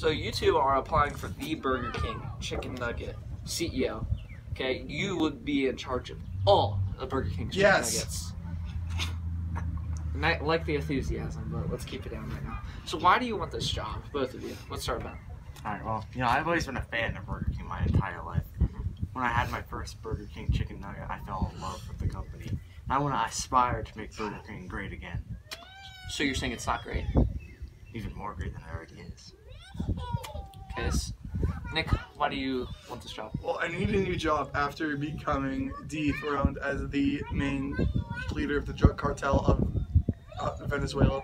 So you two are applying for the Burger King chicken nugget CEO. Okay, you would be in charge of all of Burger King's chicken Yes. nuggets. And I like the enthusiasm, but let's keep it down right now. So why do you want this job, both of you? Let's start about. Alright, well, you know, I've always been a fan of Burger King my entire life. When I had my first Burger King chicken nugget, I fell in love with the company. And I want to aspire to make Burger King great again. So you're saying it's not great? Even more great than it already is. Okay, s- Nick, why do you want this job? Well, I need a new job after becoming dethroned as the main leader of the drug cartel of uh, Venezuela.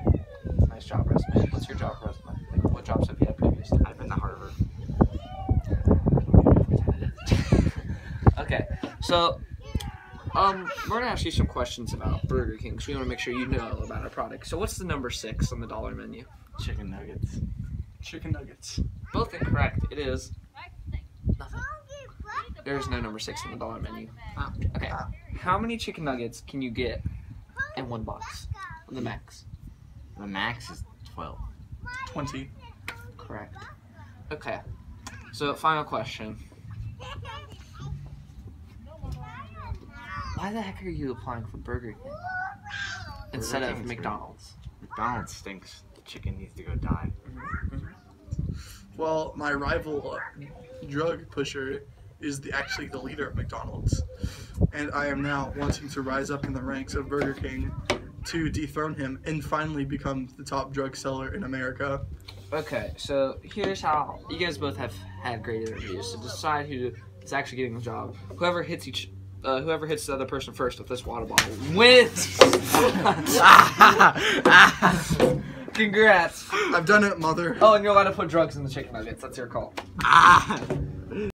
Nice job resume. What's your job resume? Like, what jobs have you had previously? I've been to Harvard. Okay, so um, we're gonna ask you some questions about Burger King, so we want to make sure you know about our product. So, what's the number six on the dollar menu? Chicken nuggets. Chicken nuggets. Both incorrect. It is nothing. There is no number six on the dollar menu. Okay, how many chicken nuggets can you get in one box? The max. The max is 12. 20. Correct. Okay. So, final question. Why the heck are you applying for Burger King instead Burger of King's great. McDonald's? McDonald's stinks. The chicken needs to go die. Mm-hmm. Well, my rival uh, drug pusher is the, actually the leader of McDonald's. And I am now wanting to rise up in the ranks of Burger King to dethrone him and finally become the top drug seller in America. Okay, so here's how you guys both have had great interviews. To decide who is actually getting the job, whoever hits each, uh, whoever hits the other person first with this water bottle wins. Congrats! I've done it, mother. Oh, and you're allowed to put drugs in the chicken nuggets. That's your call. Ah.